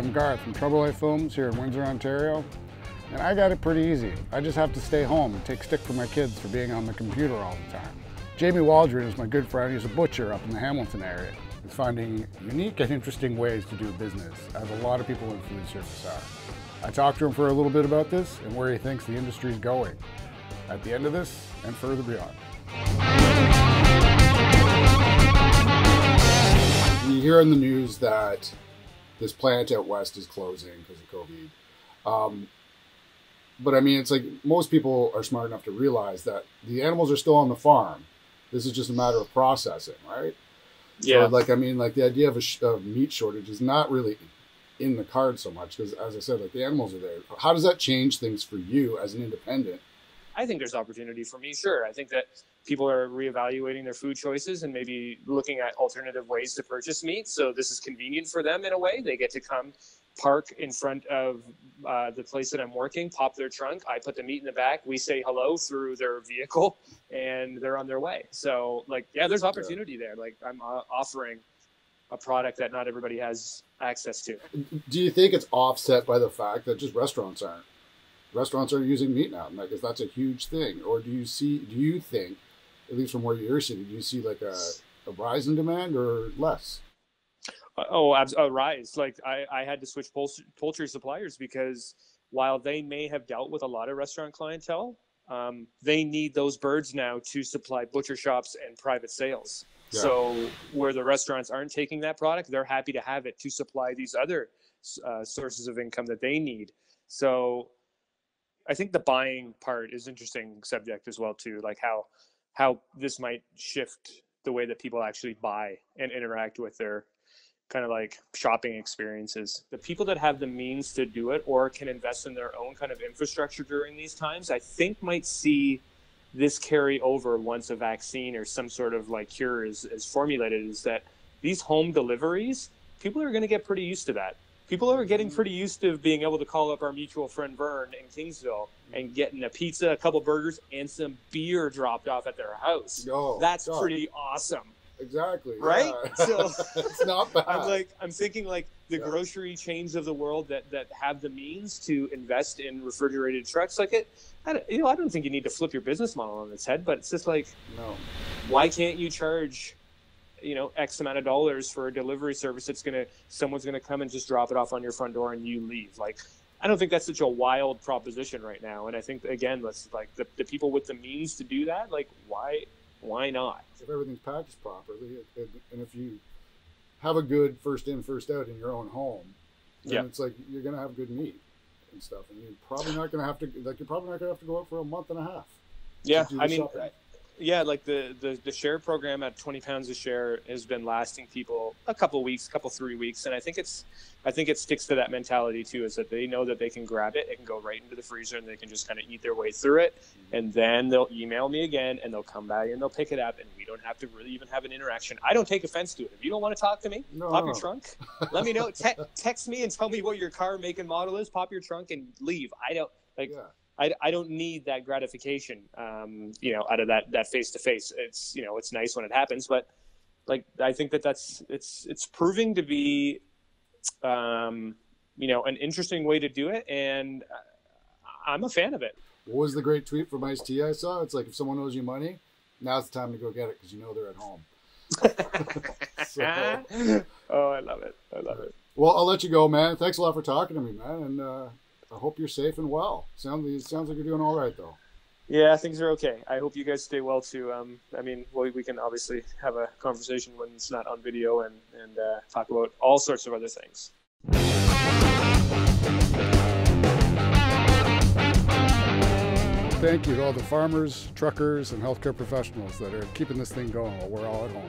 I'm Garth from Troublelight Films here in Windsor, Ontario. And I got it pretty easy. I just have to stay home and take stick for my kids for being on the computer all the time. Jamie Waldron is my good friend. He's a butcher up in the Hamilton area. He's finding unique and interesting ways to do business, as a lot of people in food service are. I talked to him for a little bit about this and where he thinks the industry is going. At the end of this and further beyond. You hear in the news that this plant out west is closing because of COVID. Um, but I mean, it's like most people are smart enough to realize that the animals are still on the farm. This is just a matter of processing, right? Yeah. So, like, I mean, like the idea of a sh- of meat shortage is not really in the card so much because, as I said, like the animals are there. How does that change things for you as an independent? I think there's opportunity for me. Sure, I think that people are reevaluating their food choices and maybe looking at alternative ways to purchase meat. So this is convenient for them in a way. They get to come park in front of uh, the place that I'm working, pop their trunk. I put the meat in the back. We say hello through their vehicle, and they're on their way. So, like, yeah, there's opportunity there. Like, I'm uh, offering a product that not everybody has access to. Do you think it's offset by the fact that just restaurants aren't? Restaurants aren't using meat now, like, is that's a huge thing? Or do you see? Do you think, at least from where you're sitting, do you see like a, a rise in demand or less? Oh, abs- a rise. Like I, I had to switch poultry suppliers because while they may have dealt with a lot of restaurant clientele, um, they need those birds now to supply butcher shops and private sales. Yeah. So where the restaurants aren't taking that product, they're happy to have it to supply these other uh, sources of income that they need. So I think the buying part is interesting subject as well too, like how how this might shift the way that people actually buy and interact with their kind of like shopping experiences. The people that have the means to do it or can invest in their own kind of infrastructure during these times, I think might see this carry over once a vaccine or some sort of like cure is, is formulated is that these home deliveries, people are going to get pretty used to that. People are getting pretty used to being able to call up our mutual friend Vern in Kingsville and getting a pizza, a couple burgers, and some beer dropped off at their house. Oh, That's God. pretty awesome. Exactly. Right. Yeah. So it's not bad. I'm like, I'm thinking like the yeah. grocery chains of the world that that have the means to invest in refrigerated trucks. Like it, I you know, I don't think you need to flip your business model on its head, but it's just like, no. Why can't you charge? You know x amount of dollars for a delivery service that's gonna someone's gonna come and just drop it off on your front door and you leave like i don't think that's such a wild proposition right now and i think again let's like the, the people with the means to do that like why why not? If everything's packaged properly, and if you have a good first in, first out in your own home, then yeah. it's like you're going to have good meat and stuff, and you're probably not going to have to like you're probably not going to have to go out for a month and a half. Yeah, I mean, shopping yeah, like the, the the share program at twenty pounds a share has been lasting people a couple weeks, a couple three weeks, and I think it's I think it sticks to that mentality too, is that they know that they can grab it, it can go right into the freezer, and they can just kind of eat their way through it, mm-hmm. and then they'll email me again, and they'll come back and they'll pick it up, and we don't have to really even have an interaction. I don't take offense to it. If you don't want to talk to me, no, pop your trunk, let me know. Te- text me and tell me what your car make and model is. Pop your trunk and leave. I don't like. Yeah I, I don't need that gratification, um, you know, out of that that face to face. It's you know it's nice when it happens, but like I think that that's it's it's proving to be, um, you know, an interesting way to do it, and I'm a fan of it. What was the great tweet from Ice T I saw? It's like if someone owes you money, now's the time to go get it because you know they're at home. so, oh, I love it. I love it. Well, I'll let you go, man. Thanks a lot for talking to me, man, and. Uh, I hope you're safe and well. Sounds sounds like you're doing all right though. Yeah, things are okay. I hope you guys stay well too. Um, I mean, we, we can obviously have a conversation when it's not on video and and uh, talk about all sorts of other things. Thank you to all the farmers, truckers, and healthcare professionals that are keeping this thing going while we're all at home.